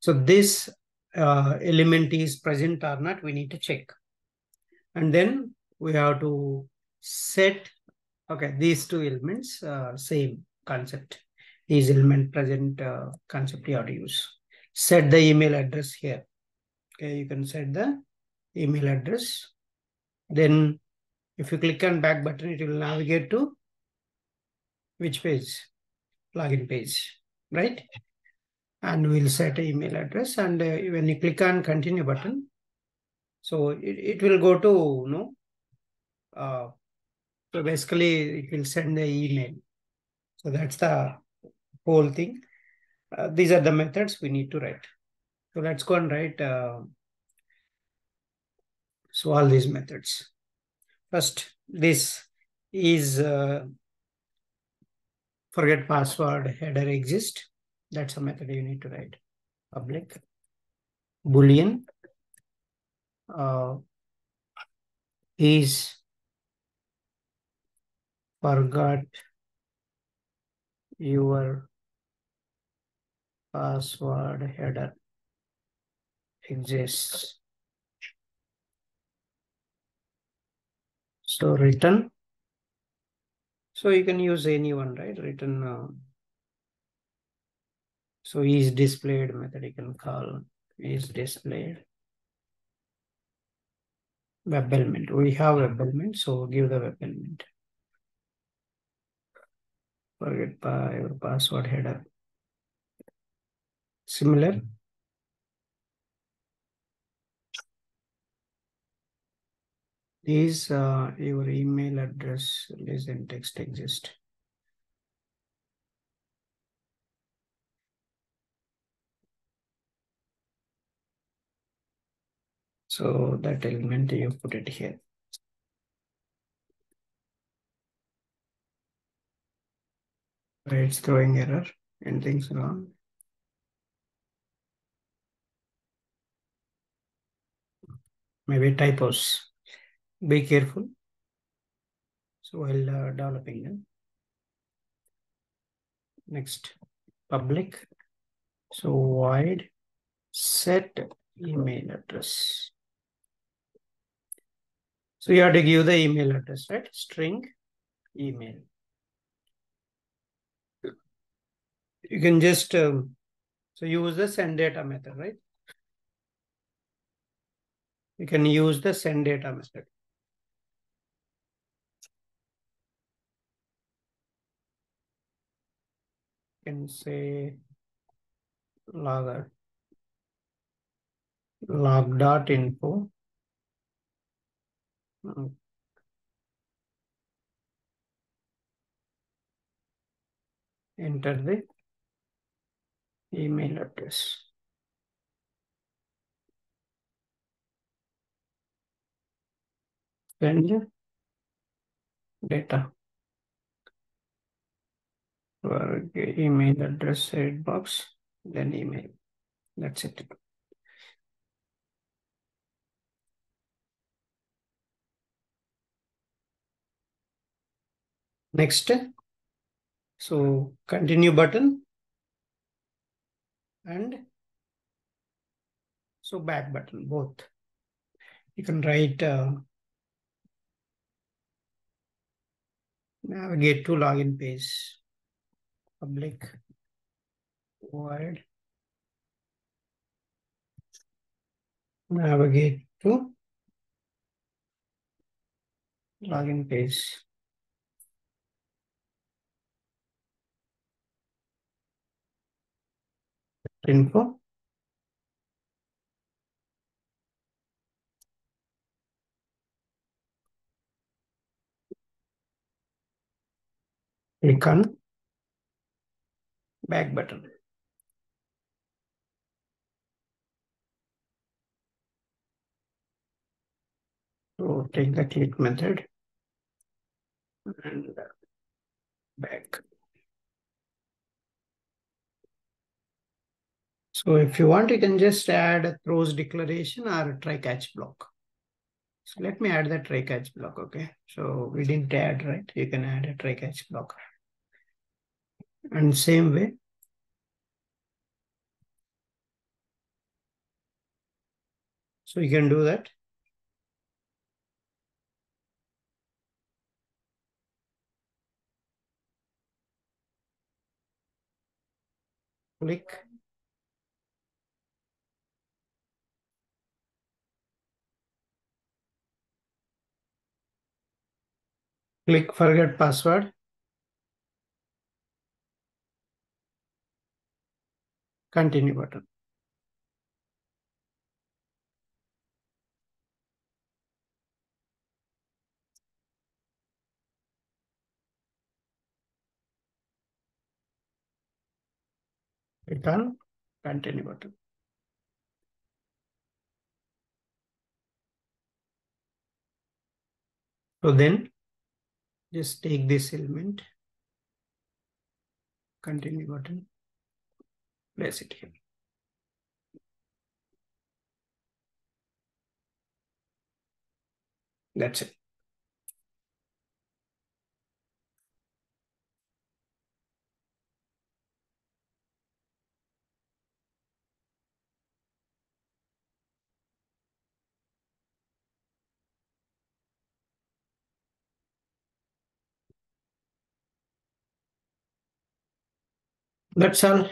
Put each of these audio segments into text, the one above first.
So this uh, element is present or not, we need to check. And then we have to set, okay, these two elements, uh, same concept. Is element present uh, concept you have to use. Set the email address here. Okay, you can set the email address. Then if you click on back button, it will navigate to which page? Login page, right? And we'll set email address. And uh, when you click on continue button, so it, it will go to, you know, uh, so basically it will send the email. So that's the whole thing. Uh, these are the methods we need to write. So let's go and write. Uh, so all these methods. First, this is uh, forget password header exist. That's a method you need to write. Public boolean uh, is forgot your password header exists. So written. So you can use any one, right? Written. Uh, so is displayed method you can call is displayed. Web element. We have web element, so give the web element. Forget by your password header. Similar. Is uh, your email address is in text exist. So that element you put it here. It's throwing error and things wrong. Maybe typos. Be careful. So while uh, developing them. Next, public. So void set email address. So you have to give the email address, right? String email. You can just um, so use the send data method, right? You can use the send data method. You can say logger log dot info enter the email address. Send data. For email address box, then email. That's it. Next. So continue button and so back button both. You can write uh, navigate to login page public void navigate to login page info click on back button. So take the click method and back. So if you want, you can just add a throws declaration or a try catch block. So let me add the try catch block, okay? So we didn't add, right? You can add a try catch block. And same way, So you can do that. Click. Click forget password. Continue button. Return, continue button. So then just take this element, continue button, place it here. That's it. That's all.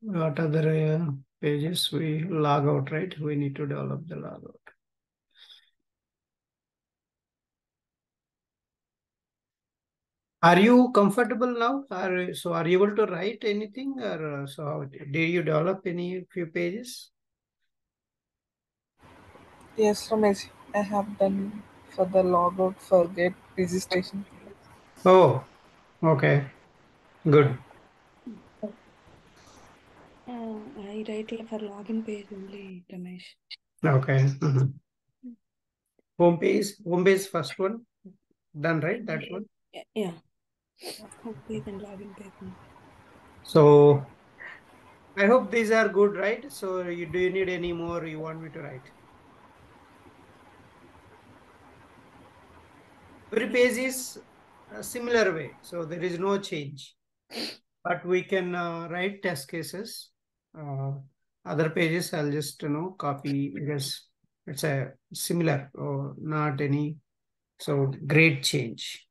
What other uh, pages we log out, right? We need to develop the logout. Are you comfortable now? Are so are you able to write anything or uh, so? How, did you develop any few pages? Yes, Ramesh, I have done for the log logout forget registration. Oh, okay, good. Uh, I write for login page only, Ramesh. Okay. mhm. Home page, home page first one, done right? That one. Yeah, yeah. Home page and login page. So I hope these are good, right? So you do you need any more you want me to write? Every page is a similar way, so there is no change. But we can uh, write test cases. Uh, other pages I'll just you know copy because it's a similar or not any so great change.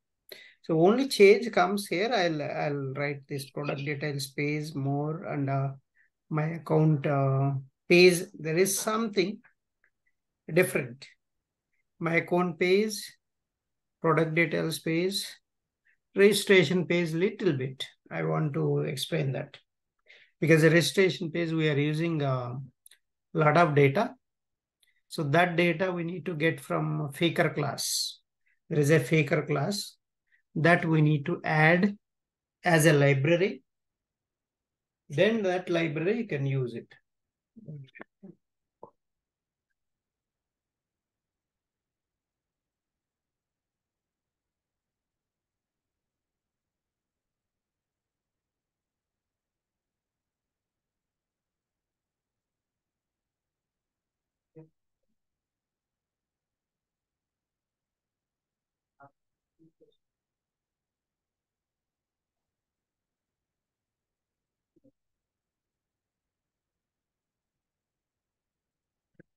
So only change comes here. I'll I'll write this product details page more and uh, my account uh, page. There is something different. My account page, product details page, registration page little bit. I want to explain that because the registration page we are using a lot of data. So that data we need to get from faker class. There is a faker class that we need to add as a library. Then that library you can use it.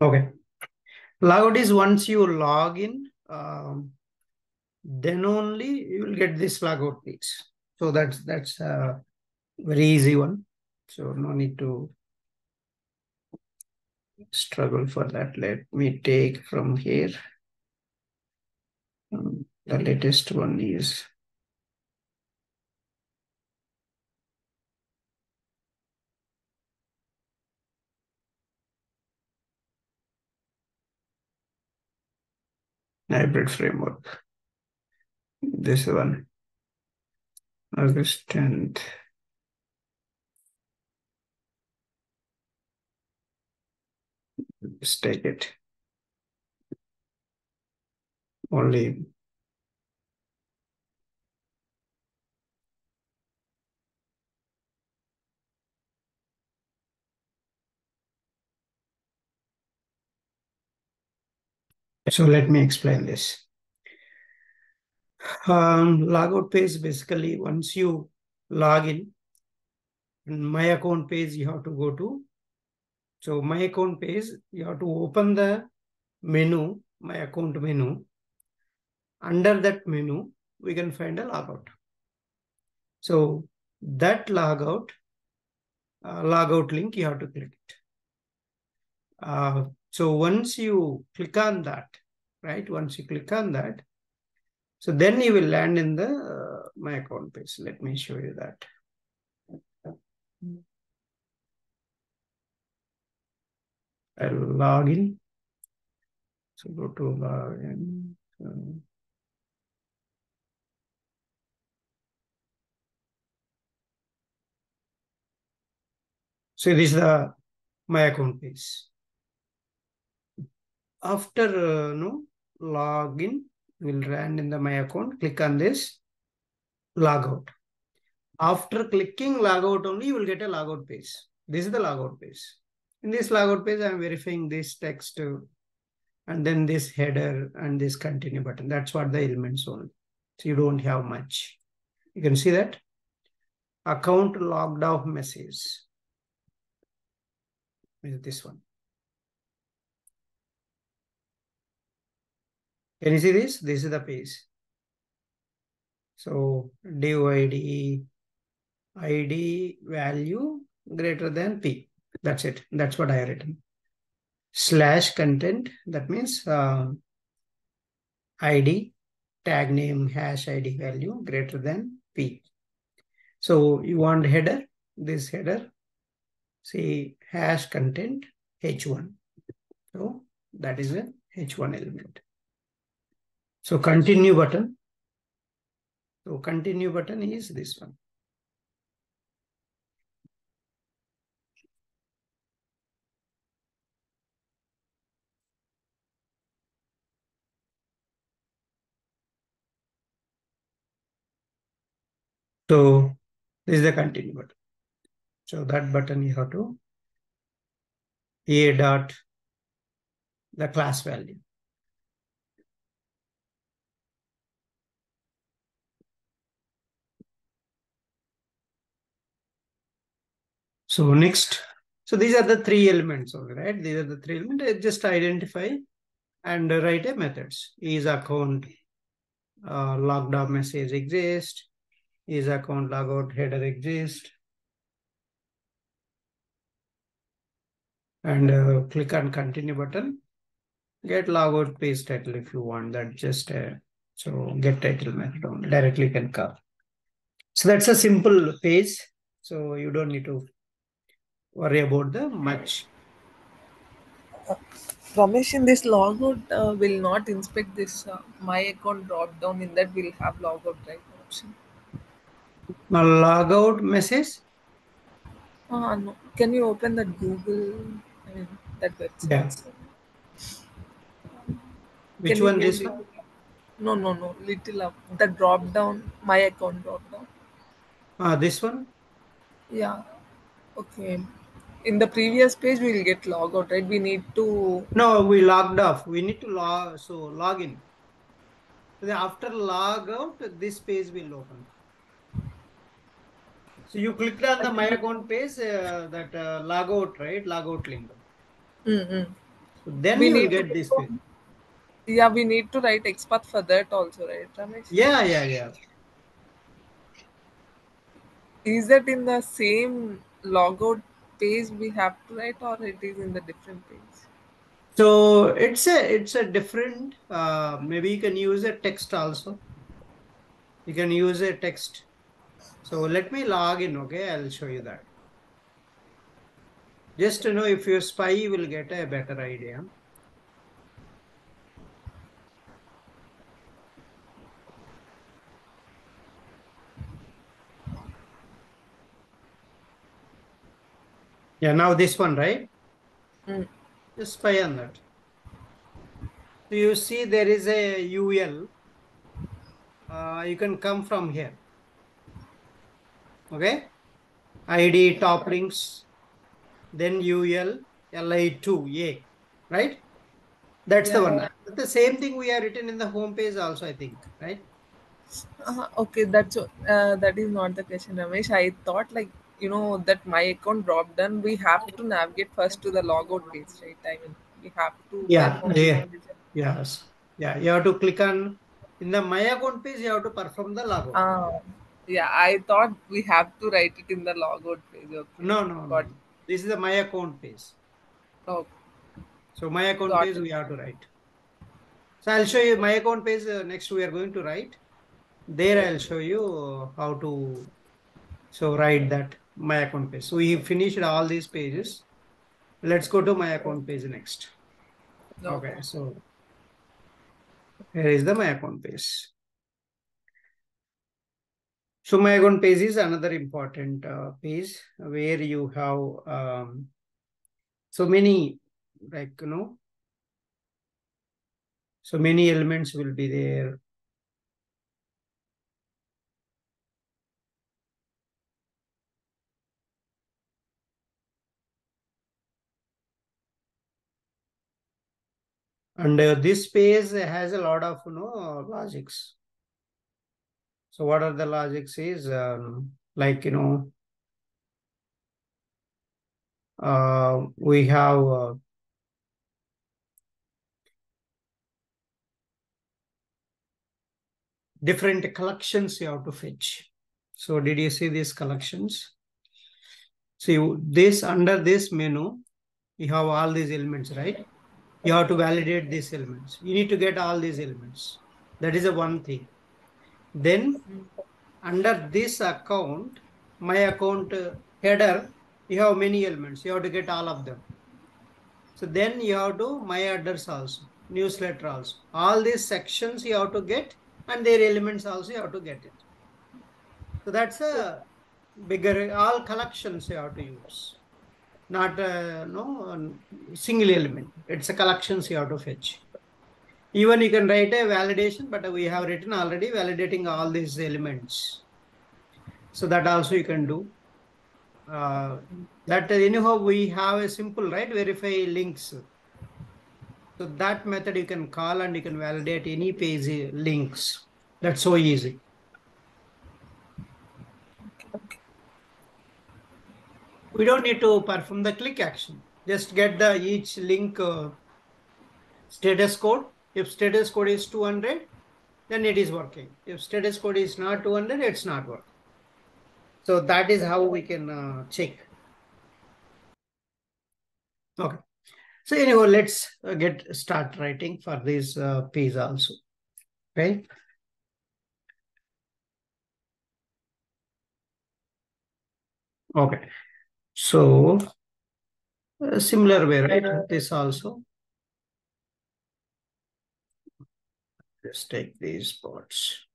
Okay. Logout is once you log in, um, then only you will get this logout page. So that's that's a very easy one. So no need to struggle for that. Let me take from here. Um, the latest one is hybrid framework. This one. August 10th. Let's take it. Only So let me explain this. Um, logout page basically once you log in, in my account page you have to go to. So my account page you have to open the menu, my account menu. Under that menu, we can find a logout. So that logout, uh, logout link you have to click it. Uh, so once you click on that, right? Once you click on that, so then you will land in the uh, my account page. Let me show you that. I'll log in. So go to login. So So this is the my account page. After uh, no login, will run in the my account. Click on this logout. After clicking logout only, you will get a logout page. This is the logout page. In this logout page, I am verifying this text uh, and then this header and this continue button. That's what the elements only. So you don't have much. You can see that account logged off message is this one. Can you see this? This is the page. So div ID, ID value greater than P. That's it. That's what I have written. Slash content, that means uh, ID, tag name, hash ID value greater than P. So you want header, this header, say hash content H1. So that is a H1 element. So continue button. So continue button is this one. So this is the continue button. So that button you have to a dot the class value. So next, so these are the three elements, only, right? These are the three elements. Just identify and write a methods. Is account uh, logged off message exist? Is account logout header exist? And uh, click on continue button. Get logout page title if you want that. Just uh, so get title method directly can come. So that's a simple page. So you don't need to worry about the much. Ramesh, in this logout uh, will not inspect this uh, my account drop down. In that we'll have logout right option. Now logout message. Ah, no. Can you open that Google? I mean that website. Yeah. Which Can you one? little? No, no, no. Little up. The drop down. My account drop down. Ah, this one. Yeah. Okay. In the previous page, we'll get log out right? We need to. No, we logged off. We need to log. So log in. After log out, this page will open. So you clicked on the my account page, uh, that uh, log out, right? Log out link. Mm-mm. So then We will need get to- this page. Yeah, we need to write XPath for that also, right, Ramesh? Yeah, yeah, yeah. Is that in the same logout page we have to write, or it is in the different page? So it's a it's a different. Uh, maybe you can use a text also. You can use a text. So let me log in. Okay, I'll show you that. Just to know if you spy, you will get a better idea. Yeah, now this one, right? Mm. Just spy on that. So you see there is a UL. Uh, you can come from here. Okay. ID top links, then UL, LI2A, right? That's the one. yeah. The same thing we have written in the home page also, I think, right? Uh, okay, that's uh, that is not the question, Ramesh. I thought like you know that my account dropped down. We have to navigate first to the logout page, right? I mean, we have to Yeah, yeah. Yes. Yeah, you have to click on in the My Account page, you have to perform the logout. Ah, yeah. I thought we have to write it in the logout page. Okay, No, no, no. This is the My Account page. oh, So My Account Got page it. we have to write. So I'll show you My Account page uh, next we are going to write. There I'll show you uh, how to so write that My Account page. So we finished all these pages. Let's go to My Account page next. no. Okay, so here is the My Account page. So My Account page is another important uh, page where you have um, so many like you know so many elements will be there. And uh, this page has a lot of you know logics. So what are the logics is um, like you know uh, we have uh, different collections you have to fetch. So did you see these collections? See this under this menu, you have all these elements, right? You have to validate these elements. You need to get all these elements. That is a one thing. Then under this account, my account uh, header, you have many elements. You have to get all of them. So then you have to my address also, newsletter also. All these sections you have to get and their elements also you have to get it. So that's a bigger, all collections you have to use. Not no single element. It's a collections you have to fetch. Even you can write a validation, but we have written already validating all these elements. So that also you can do. Uh, that anyhow we have a simple right verify links. So that method you can call and you can validate any page links. That's so easy. We don't need to perform the click action. Just get the each link uh, status code. If status code is 200, then it is working. If status code is not 200, it's not working. So that is how we can uh, check. Okay. So anyway let's uh, get start writing for this uh, page also. Okay. Okay. So uh, similar way, right? This also. Just take these spots.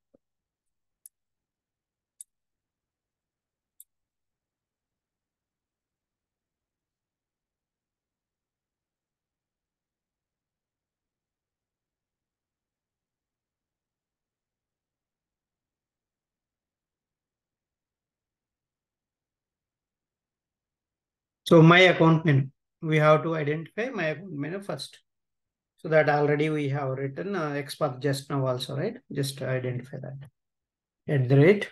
So my account menu, we have to identify my account menu first. So that already we have written uh, XPath just now also, right? Just to identify that. At the rate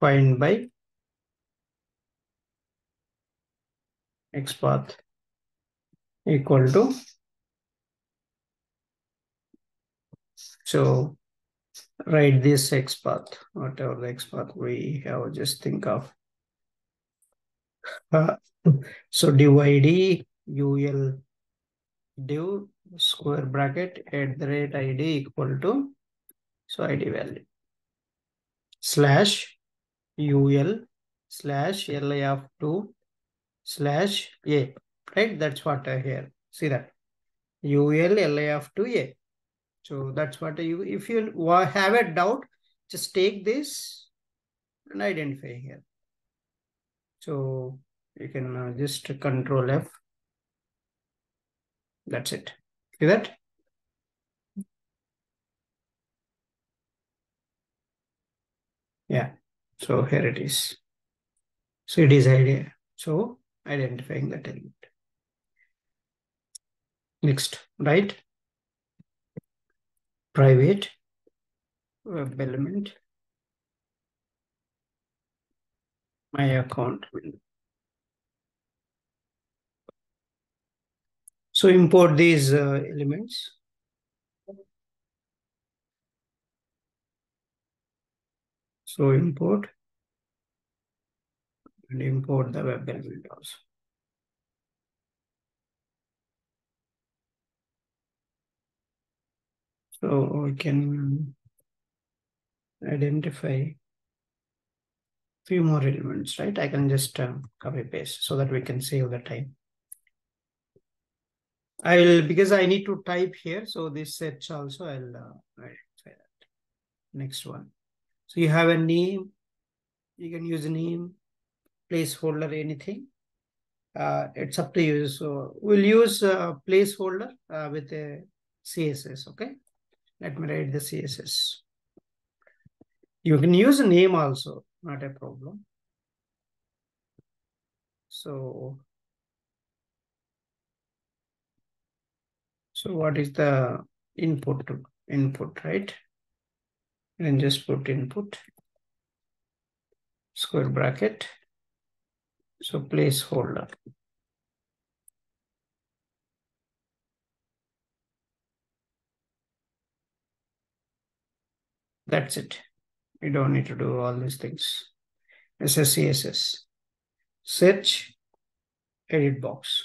find by XPath equal to so write this x path, whatever the x path we have, just think of. Uh, so div id ul div square bracket at the rate id equal to so id value slash ul slash li of 2 slash a right that's what I hear. see that ul li of 2 a so that's what you if you have a doubt just take this and identify here So you can uh, just control F. That's it. See that? Yeah. So here it is. So it is idea. So identifying that element. Next, right? Private web element. My account. So import these uh, elements. So import and import the web element also. So we can identify few more elements, right? I can just uh, copy paste so that we can save the time. I will, because I need to type here. So this search also I'll uh, identify that. Next one. So you have a name. You can use name, placeholder, anything. Uh, it's up to you. So we'll use a placeholder uh, with a CSS, okay? Let me write the CSS. You can use a name also, not a problem. So, so what is the input to input, right? And just put input, square bracket. So placeholder. That's it. You don't need to do all these things. SSCSS. Search, edit box.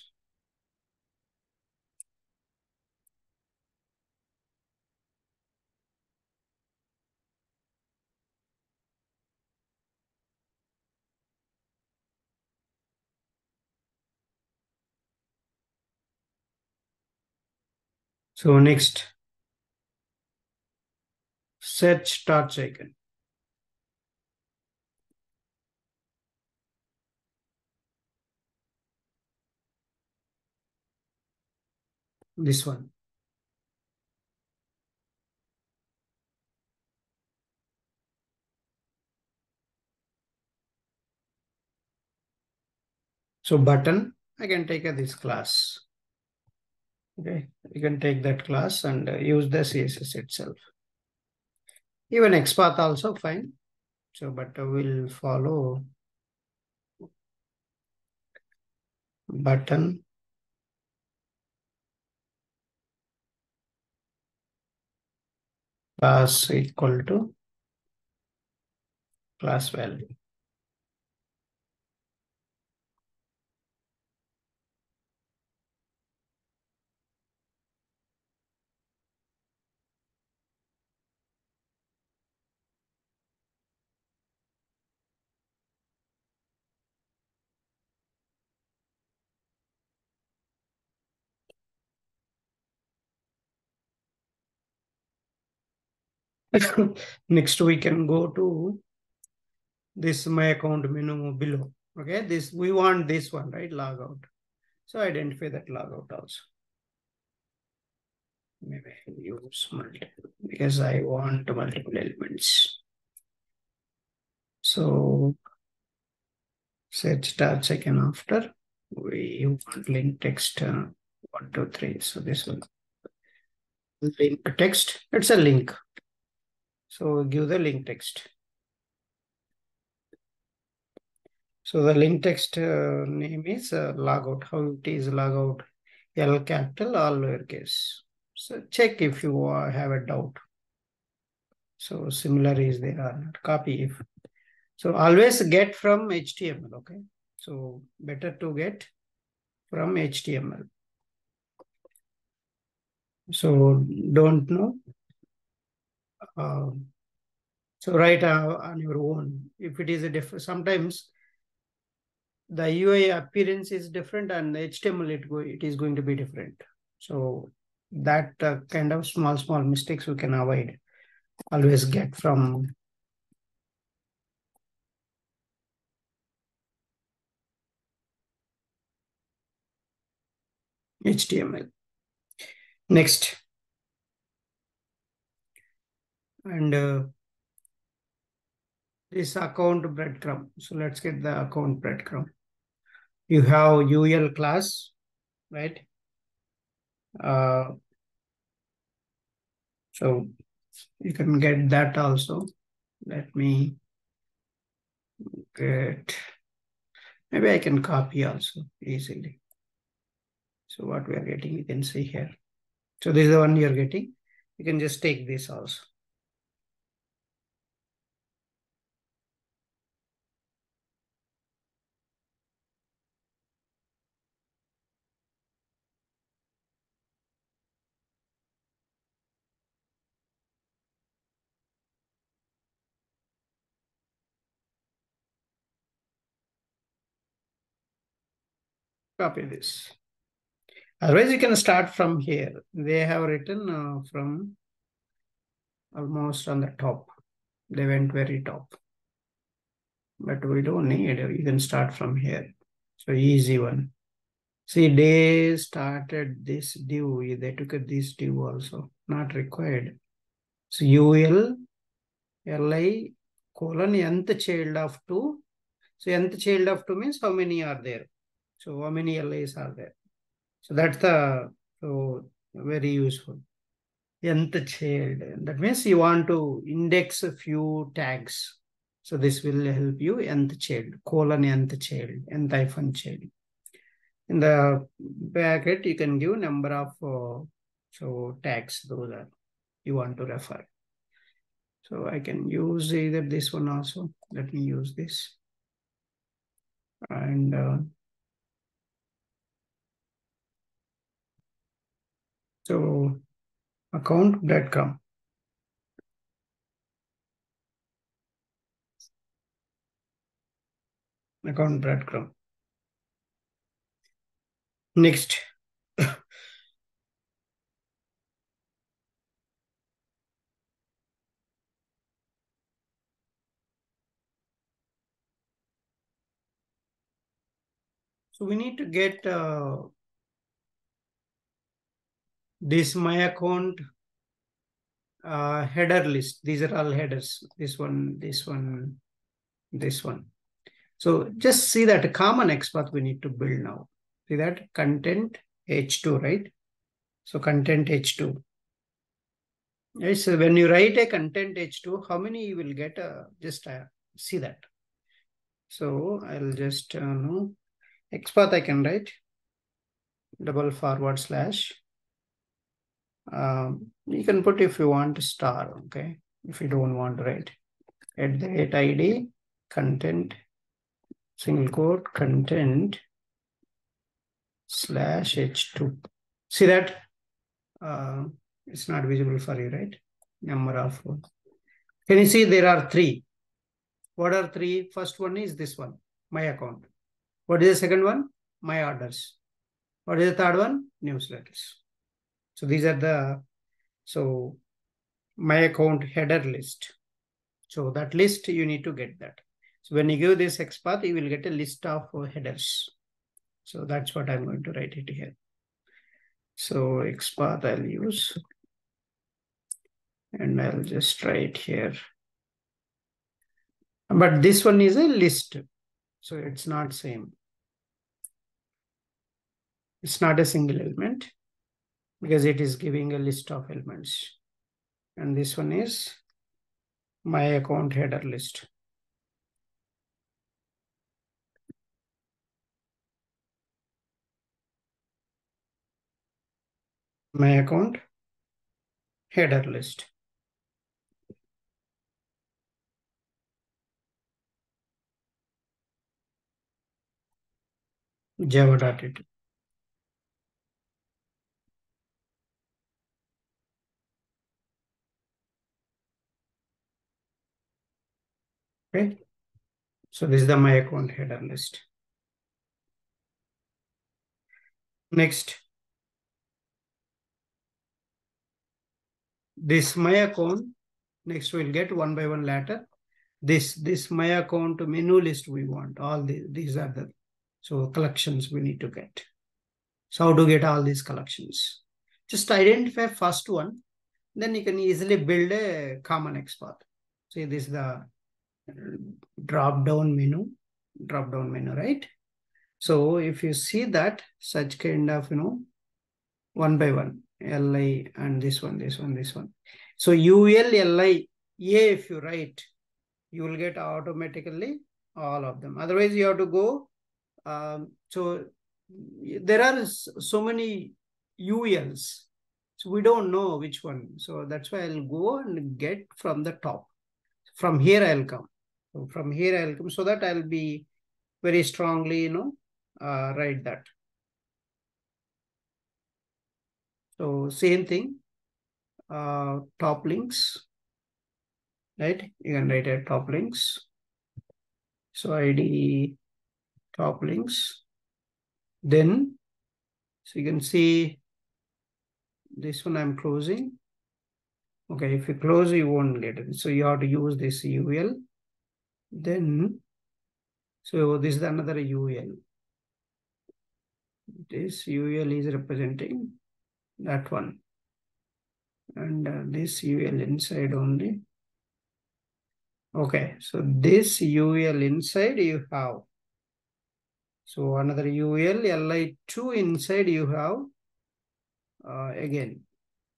So next, search torch icon. This one. So button, I can take a, this class. Okay, you can take that class and uh, use the CSS itself. Even XPath also fine. So, but we'll follow button class equal to class value. Next, we can go to this my account menu below. Okay, this we want this one, right? Logout. So identify that logout also. Maybe I'll use multiple because I want multiple elements. So search star second after we want link text uh, one, two, three. So this one link text, it's a link. So give the link text. So the link text uh, name is uh, logout. How it is logout? L capital, all lowercase. So check if you uh, have a doubt. So similar is there or not. Copy if. So always get from HTML. Okay. So better to get from HTML. So don't know um, so write uh, on your own. If it is a different, sometimes the UI appearance is different and HTML it go it is going to be different. So that uh, kind of small small mistakes we can avoid. Always get from HTML. Next. And uh, this account breadcrumb. So let's get the account breadcrumb. You have UL class, right? Uh, so you can get that also. Let me get, maybe I can copy also easily. So what we are getting, you can see here. So this is the one you're getting. You can just take this also. Copy this. Otherwise, you can start from here. They have written uh, from almost on the top. They went very top. But we don't need. You can start from here. So easy one. See, they started this div. They took this div also. Not required. So UL, LI, colon, nth child of 2. So nth child of 2 means how many are there? So how many LIs are there? So that's the so very useful. Nth child. That means you want to index a few tags. So this will help you nth child, colon nth child, nth hyphen child. In the bracket, you can give number of uh, so tags those are you want to refer. So I can use either this one also. Let me use this. And uh, So account breadcrumb. Account breadcrumb. Next. so we need to get uh, this my account uh, header list. These are all headers. This one, this one, this one. So just see that common XPath we need to build now. See that content H2, right? So content H2. Yes, so when you write a content H2, how many you will get? Uh, just uh, see that. So I'll just uh, know XPath I can write double forward slash um, you can put if you want star, okay? If you don't want, right? At the rate ID, content, single quote, content slash H2. See that? Uh, it's not visible for you, right? Number of. Can you see there are three? What are three? First one is this one, my account. What is the second one? My orders. What is the third one? Newsletters. So these are the, so my account header list. So that list, you need to get that. So when you give this XPath, you will get a list of headers. So that's what I'm going to write it here. So XPath I'll use. And I'll just write here. But this one is a list. So it's not same. It's not a single element because it is giving a list of elements. And this one is my account header list. My account header list. Java.it. Okay. So this is the my account header list. Next. This my account. Next we'll get one by one later. This this my account menu list we want. All the, these are the so collections we need to get. So how to get all these collections? Just identify first one, then you can easily build a common XPath. See, this is the drop down menu, drop down menu, right? So if you see that such kind of, you know, one by one, LI and this one, this one, this one. So UL, LI, A if you write, you will get automatically all of them. Otherwise you have to go. Um, so there are so many ULs. So we don't know which one. So that's why I'll go and get from the top. From here I'll come. So from here I'll come so that I'll be very strongly, you know, uh, write that. So same thing, uh, top links, right? You can write a top links. So ID top links. Then, so you can see this one I'm closing. Okay, if you close, you won't get it. So you have to use this UL. Then, so this is another UL. This UL is representing that one. And uh, this UL inside only. Okay, so this UL inside you have. So another UL, Li2 inside you have uh, again,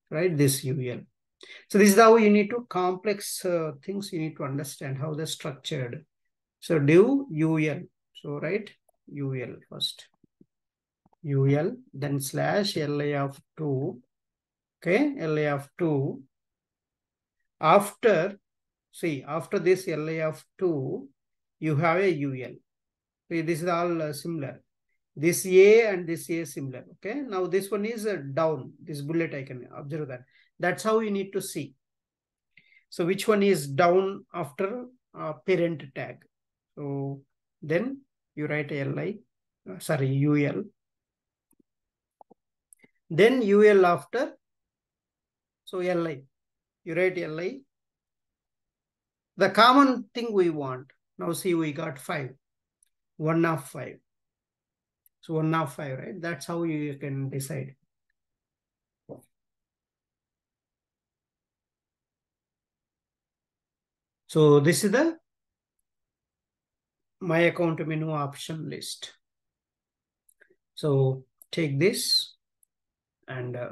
right? This UL. So this is how you need to complex uh, things you need to understand how they're structured. So do UL. So write UL first. UL, then slash LI of 2. Okay, LI of 2. After, see, after this LI of 2, you have a UL. See, this is all uh, similar. This A and this A similar. Okay, now this one is uh, down, this bullet icon, observe that. That's how you need to see. So which one is down after uh, parent tag? So then you write LI, uh, sorry, UL. Then UL after, so LI, you write LI. The common thing we want, now see we got five, one of five. So one of five, right? That's how you can decide. So this is the my account menu option list. So take this and uh,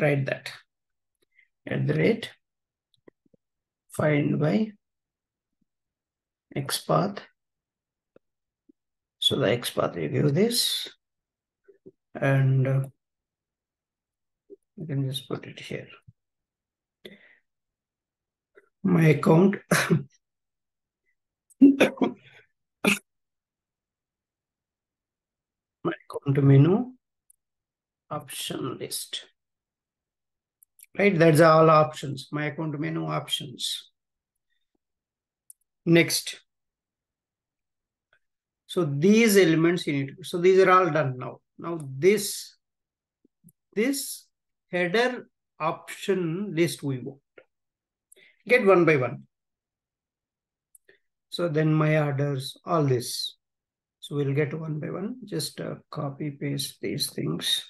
write that at the rate find by XPath. So the XPath give this and uh, you can just put it here. My account my account menu option list. Right, that's all options, my account menu options. Next. So these elements you need to, so these are all done now. Now this, this header option list we want. Get one by one. So then my orders, all this. So we'll get one by one, just uh, copy paste these things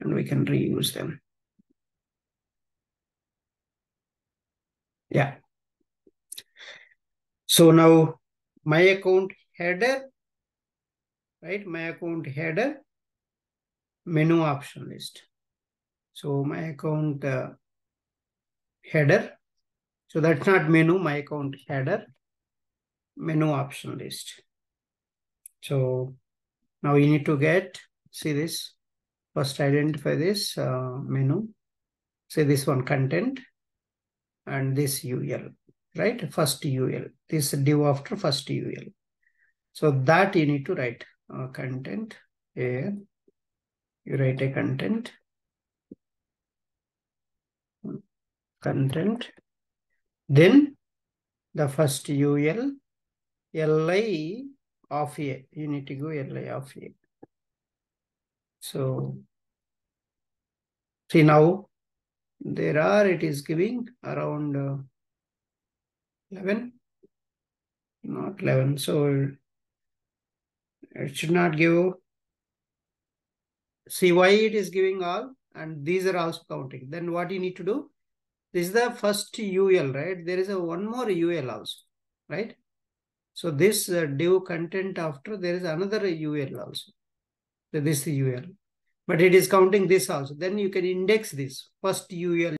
and we can reuse them. Yeah. So now my account header, right? My account header, menu option list. So my account uh, header. So that's not menu, my account header, menu option list. So now you need to get, see this, first identify this uh, menu, say this one content and this UL, right? First UL, this div after first UL. So that you need to write uh, content here. You write a content, content, then the first UL, LI of A, you need to go LI of A. So see now there are, it is giving around uh, 11, not 11. So it should not give see why it is giving all and these are also counting. Then what you need to do? This is the first UL, right? There is a one more UL also, right? So this uh, content after there is another UL also. So this UL, but it is counting this also. Then you can index this first UL